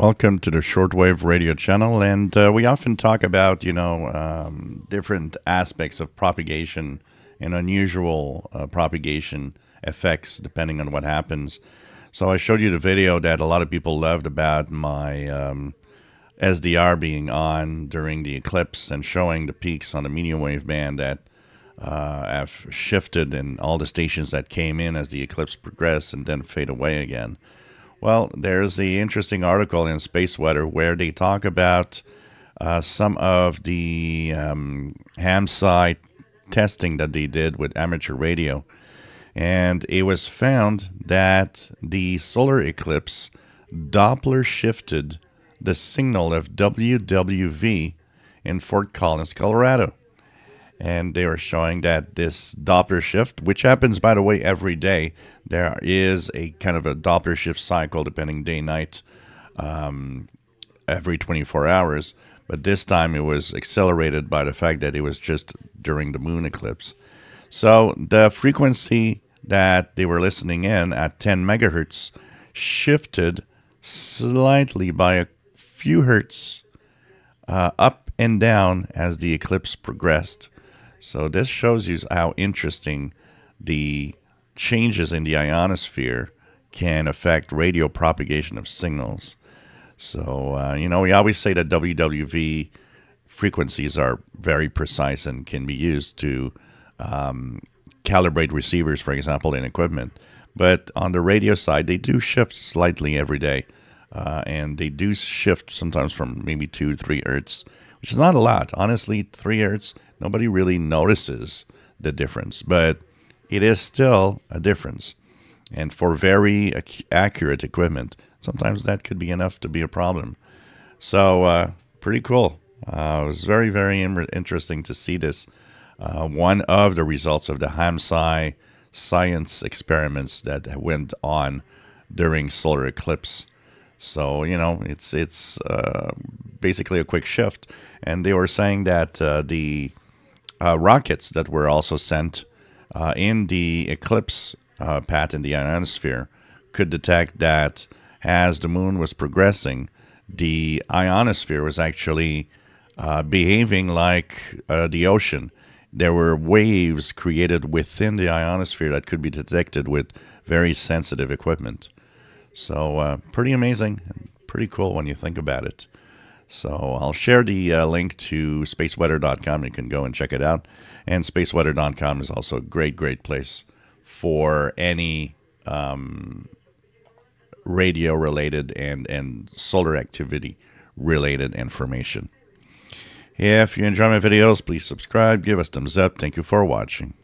Welcome to the shortwave radio channel, and uh, we often talk about you know um, different aspects of propagation and unusual uh, propagation effects depending on what happens. So I showed you the video that a lot of people loved about my um, SDR being on during the eclipse and showing the peaks on the medium wave band that uh, have shifted and all the stations that came in as the eclipse progressed and then fade away again. Well, there's the interesting article in Space Weather where they talk about uh, some of the um, HamSCI testing that they did with amateur radio. And it was found that the solar eclipse Doppler shifted the signal of WWV in Fort Collins, Colorado. And they were showing that this Doppler shift, which happens, by the way, every day, there is a kind of a Doppler shift cycle depending day night um, every 24 hours. But this time it was accelerated by the fact that it was just during the moon eclipse. So the frequency that they were listening in at 10 megahertz shifted slightly by a few hertz uh, up and down as the eclipse progressed. So this shows you how interesting the changes in the ionosphere can affect radio propagation of signals. So, uh, you know, we always say that WWV frequencies are very precise and can be used to um, calibrate receivers, for example, in equipment. But on the radio side, they do shift slightly every day. Uh, and they do shift sometimes from maybe two, three hertz, which is not a lot. Honestly, three hertz, nobody really notices the difference. But it is still a difference. And for very ac- accurate equipment, sometimes that could be enough to be a problem. So, uh, pretty cool. Uh, it was very, very interesting to see this. Uh, one of the results of the HAMSCI science experiments that went on during solar eclipse. So you know, it's it's uh, basically a quick shift, and they were saying that uh, the uh, rockets that were also sent uh, in the eclipse uh, path in the ionosphere could detect that as the moon was progressing, the ionosphere was actually uh, behaving like the ocean. There were waves created within the ionosphere that could be detected with very sensitive equipment. So, pretty amazing, pretty cool when you think about it. So I'll share the uh, link to spaceweather.com. You can go and check it out. And spaceweather.com is also a great, great place for any um, radio related and, and solar activity related information. If you enjoy my videos, please subscribe, give us thumbs up. Thank you for watching.